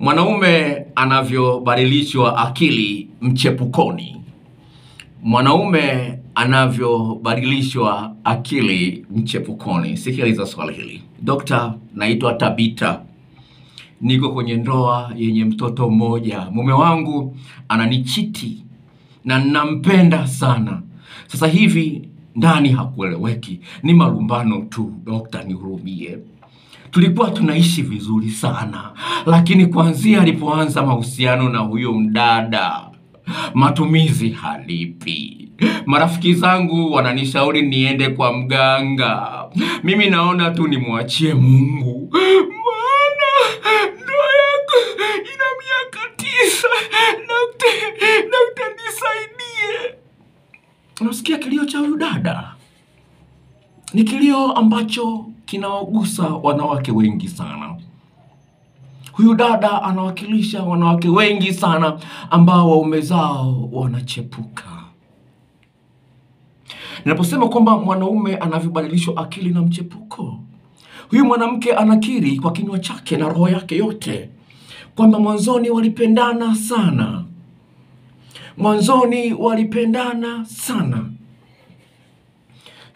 Mwanaume anavyobadilishwa akili mchepukoni. Mwanaume anavyobadilishwa akili mchepukoni. Sikiliza swali hili. Dokta, naitwa Tabita, niko kwenye ndoa yenye mtoto mmoja. Mume wangu ananichiti na ninampenda sana. Sasa hivi ndani hakueleweki, ni malumbano tu. Dokta, nihurumie. Tulikuwa tunaishi vizuri sana, lakini kuanzia alipoanza mahusiano na huyo mdada, matumizi halipi. Marafiki zangu wananishauri niende kwa mganga, mimi naona tu nimwachie Mungu, maana ndoa yangu ina miaka tisa. Nakte, nakte nisaidie. Unasikia kilio cha huyu dada? Ni kilio ambacho kinawagusa wanawake wengi sana. Huyu dada anawakilisha wanawake wengi sana ambao waume zao wanachepuka. Ninaposema kwamba mwanaume anavyobadilishwa akili na mchepuko, huyu mwanamke anakiri kwa kinywa chake na roho yake yote kwamba mwanzoni walipendana sana, mwanzoni walipendana sana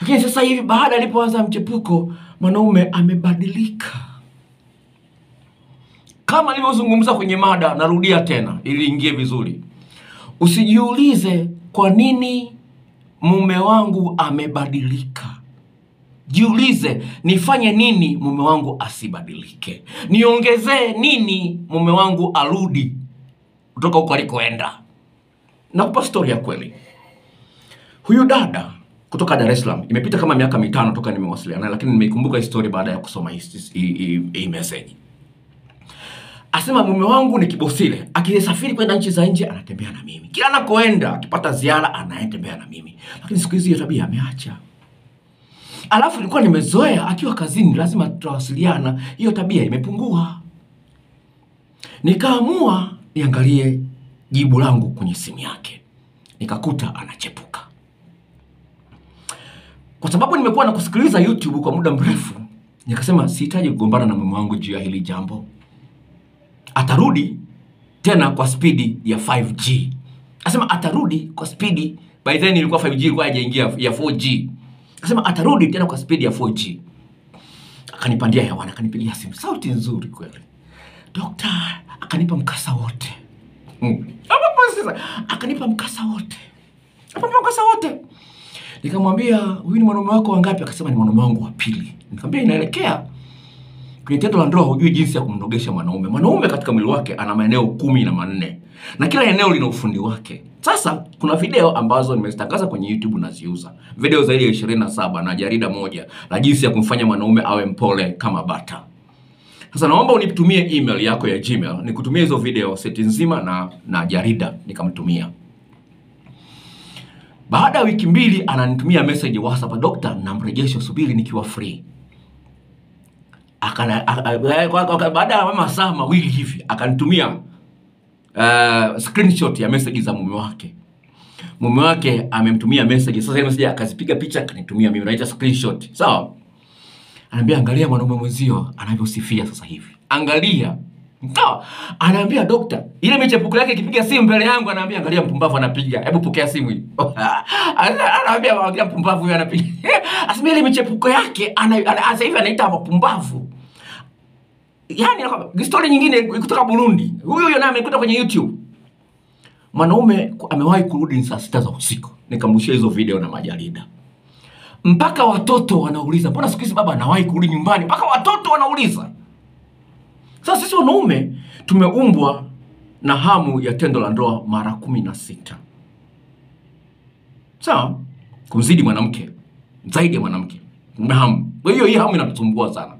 lakini sasa hivi baada alipoanza mchepuko, mwanaume amebadilika. Kama nilivyozungumza kwenye mada, narudia tena ili ingie vizuri. Usijiulize kwa nini mume wangu amebadilika. Jiulize, nifanye nini mume wangu asibadilike? Niongezee nini mume wangu arudi kutoka huko alikoenda? Nakupa stori ya kweli. Huyu dada kutoka Dar es Salaam, imepita kama miaka mitano toka nimewasiliana lakini nimeikumbuka hii story baada ya kusoma hii message. Asema mume wangu ni kibosile, akisafiri kwenda nchi za nje anatembea na mimi, kila anakoenda akipata ziara anayetembea na mimi, lakini siku hizi hiyo tabia ameacha. Alafu nilikuwa nimezoea akiwa kazini lazima tutawasiliana, hiyo tabia imepungua. Nikaamua niangalie jibu langu kwenye simu yake, nikakuta anachepuka. Kwa sababu nimekuwa na kusikiliza YouTube kwa muda mrefu, nikasema sihitaji kugombana na mume wangu juu ya hili jambo. Atarudi tena kwa spidi ya 5G. Asema atarudi kwa spidi, by then ilikuwa 5G ilikuwa haijaingia ya 4G. Asema atarudi tena kwa spidi ya 4G. Akanipandia hewani, akanipigia simu, sauti nzuri kweli. Dokta, akanipa mkasa wote. hmm. Akanipa mkasa wote. Akanipa mkasa wote. Nikamwambia huyu ni mwanaume wako wangapi? Akasema ni mwanaume wangu wa pili. Nikamwambia inaelekea kwenye tendo la ndoa, hujui jinsi ya kumnogesha mwanaume. Mwanaume katika mwili wake ana maeneo kumi na manne na kila eneo lina ufundi wake. Sasa kuna video ambazo nimezitangaza kwenye YouTube naziuza, video zaidi ya ishirini na saba na jarida moja la jinsi ya kumfanya mwanaume awe mpole kama bata. Sasa naomba unitumie email yako ya Gmail, nikutumie hizo video seti nzima na, na jarida nikamtumia. Baada ya wiki mbili ananitumia message WhatsApp, dokta, na mrejesho, subiri nikiwa free. Akana, baada ya masaa mawili hivi akanitumia uh, screenshot ya message za mume wake. Mume wake amemtumia message, sasa ile message akazipiga picha akanitumia mimi, naita screenshot, sawa. So, Anaambia angalia mwanaume mwenzio anavyosifia sasa hivi, angalia Sawa. Anaambia dokta, ile michepuko yake ikipiga simu mbele yangu, anaambia angalia, mpumbavu anapiga, hebu pokea simu hii. Anaambia angalia, mpumbavu huyo anapiga. Asema ile michepuko yake sasa hivi anaita mapumbavu. Yaani kwa story nyingine kutoka Burundi, huyo huyo naye amekuta kwenye YouTube. Mwanaume amewahi kurudi ni saa sita za usiku, nikamrushia hizo video na majarida mpaka watoto wanauliza, mbona siku hizi baba anawahi kurudi nyumbani? Mpaka watoto wanauliza. Sasa sisi wanaume tumeumbwa na hamu ya tendo la ndoa mara kumi na sita sawa, kumzidi mwanamke, zaidi ya mwanamke na hamu. Kwa hiyo hii hamu inatusumbua sana.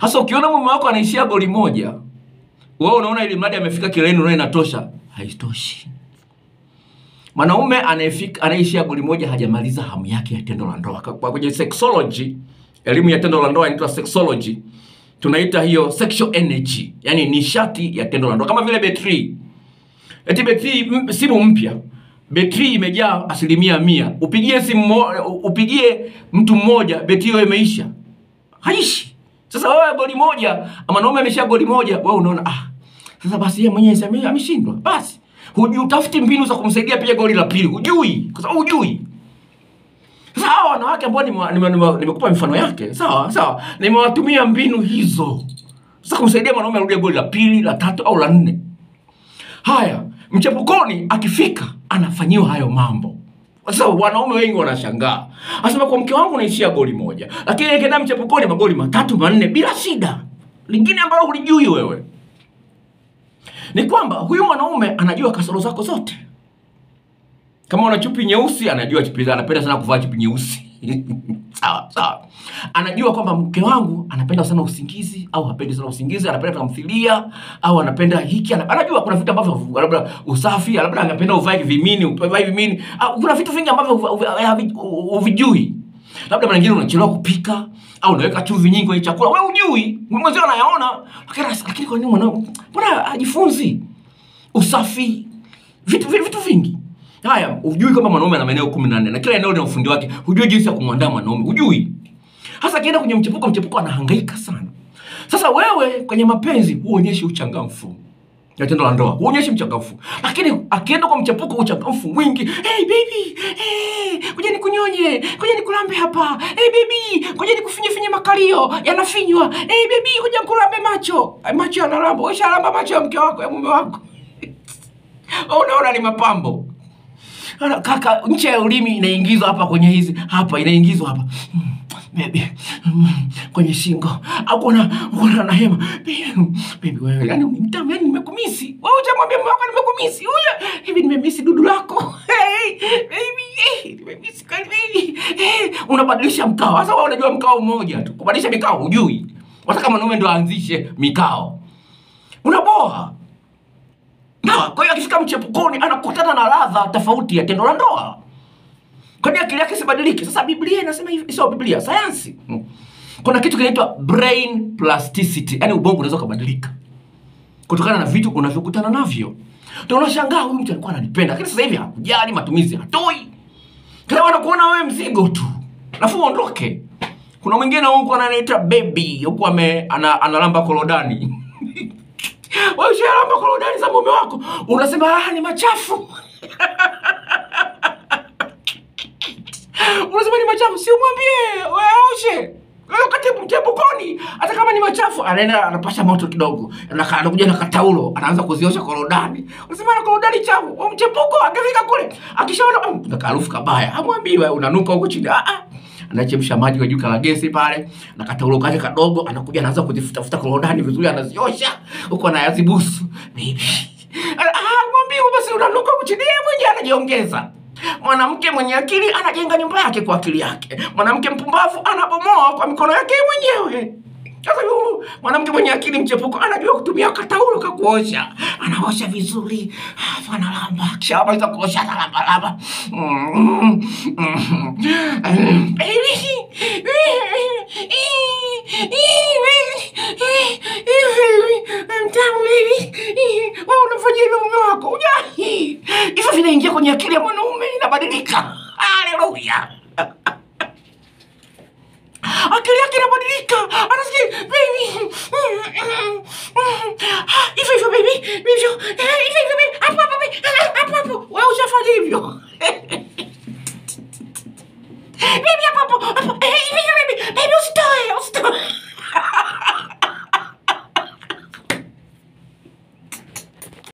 Hasa ukiona mume wako anaishia goli moja, wewe unaona ili mradi amefika kileleni, unaona inatosha. Haitoshi. Mwanaume anayefika anayeishia goli moja hajamaliza hamu yake ya tendo la ndoa. Kwa kwenye sexology, elimu ya tendo la ndoa inaitwa sexology, tunaita hiyo sexual energy, yani nishati ya tendo la ndoa, kama vile betri. Eti betri, simu mpya. Betri imejaa asilimia mia, upigie simu upigie mtu mmoja, betri hiyo imeisha, haishi. Sasa wewe goli moja, mwanaume amesha goli moja, wewe unaona ah, Sasa basi yeye mwenyewe ameshindwa, basi hujui, utafuti mbinu za kumsaidia pia goli la pili, hujui, kwa sababu hujui. Sasa hawa wanawake ambao nimekupa nime, nime, nimekupa mifano yake, sawa sawa, nimewatumia mbinu hizo sasa kumsaidia mwanaume arudie goli la pili, la tatu au la nne. Haya, mchepukoni akifika anafanyiwa hayo mambo. Sasa wanaume wengi wanashangaa, anasema kwa mke wangu naishia goli moja, lakini akienda mchepukoni magoli matatu manne bila shida. Lingine ambalo hulijui wewe ni kwamba huyu mwanaume anajua kasoro zako zote. Kama una chupi nyeusi, anajua chupi, anapenda sana kuvaa chupi nyeusi. Sawa sawa. Anajua kwamba mke wangu anapenda sana usingizi au hapendi sana usingizi, anapenda tamthilia au anapenda hiki, anajua kuna vitu ambavyo labda usafi, labda anapenda uvae vimini, uvae vimini, kuna vitu vingi ambavyo uvijui. Labda mara nyingine unachelewa kupika au unaweka chumvi nyingi kwenye chakula, wewe hujui, mwenzio anayaona, lakini kwa nini mwanangu, mbona hajifunzi? Usafi, vitu, vitu vingi haya. Hujui kwamba mwanaume ana maeneo kumi na kila eneo lina ufundi wake, hujui jinsi ya kumwandaa mwanaume, hujui. Hasa akienda kwenye mchepuko, mchepuko anahangaika sana. Sasa wewe kwenye mapenzi huonyeshi uchangamfu ya tendo la ndoa, huonyeshi mchangamfu, lakini akienda kwa mchepuko, uchangamfu mwingi. Hey baby, hey, kuja nikunyonye, kuja nikulambe hapa. Hey baby, kuja nikufinye finye makalio yanafinywa. Hey baby, kuja nikulambe macho, Ay, macho yanalamba. Ushalamba macho ya mke wako, ya mume wako unaona ni mapambo kaka ncha ya ulimi inaingizwa hapa kwenye hizi hapa inaingizwa hapa. Baby kwenye shingo. Au kuna na hema. Baby wewe. Yani ni yani nimekumisi. Wewe hujamwambia mume wako nimekumisi? Huyo hivi nimemisi dudu lako? Hey, baby nimemisi kweli baby. Hey, unabadilisha mkao. Sasa wewe unajua mkao mmoja tu. Kubadilisha mikao hujui. Wataka mwanaume ndo aanzishe mikao. Unaboa na Kwa hiyo akifika mchepukoni anakutana na ladha tofauti ya tendo la ndoa, kwani akili yake sibadiliki. Sasa Biblia inasema hivi, sio Biblia, sayansi. Kuna kitu kinaitwa brain plasticity, yani ubongo unaweza kubadilika kutokana na vitu unavyokutana navyo. Ndio unashangaa huyu mtu alikuwa ananipenda, lakini sasa hivi hakujali, matumizi hatoi, kila wanakuona wewe mzigo tu, alafu uondoke. Kuna mwingine huko ananiita baby, huku ame ana, analamba korodani wewe ushalamba korodani za mume wako, unasema ah, ni machafu. Unasema ni machafu, si umwambie weoshe wewe wakati mchepukoni, hata kama ni machafu, anaenda anapasha moto kidogo, anakuja na kataulo, anaanza kuziosha korodani. Unasema na korodani chafu, mchepuko akifika kule, akishaona "Mm, kuna kaharufu kabaya, amwambii wewe unanuka huko chini, ah ah anachemsha maji kwa juka la gesi pale na kataulo kake kadogo, anakuja anaanza kuzifutafuta korodani vizuri, anaziosha huko anayazibusu baby. Ah, mwambie basi unanuka kuchini mwenye anajiongeza. Mwanamke mwenye akili anajenga nyumba yake kwa akili yake. Mwanamke mpumbavu anabomoa kwa mikono yake mwenyewe. Sasa huyu mwanamke mwenye akili mchepuko anajua kutumia kataulo ka kuosha, anaosha vizuri, alafu analamba, kisha amaliza kuosha analamba lamba. Mtamu baby. Wewe unafanya hivyo mume wako. Hivyo vinaingia kwenye akili ya mwanaume inabadilika. Haleluya ¡Ah, creía que era bonita! ¡Ahora es sí! ¡Baby! ¡Ah, hizo eso, baby! ¡Me hizo! ¡Eh!